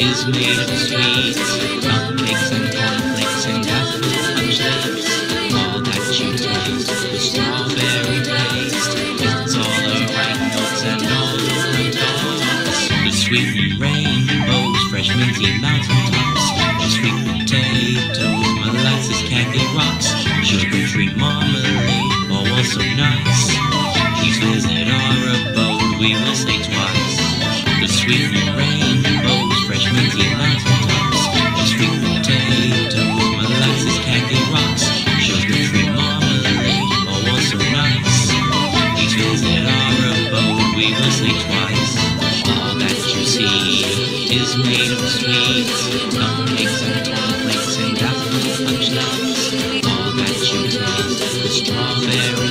is made of sweets, cupcakes and Sweet rainbows, fresh minty mountain tops, sweet potatoes, molasses, candy rocks, sugar free marmalade, all also nice. Please visit our abode, we will say twice. The sweet rainbows, fresh minty mountain tops, sweet potatoes, molasses, candy rocks, sugar free marmalade, all also nice. Please visit our abode, we will say twice is made of sweets, cupcakes and cornflakes and apple punch loves. All that you taste is strawberry.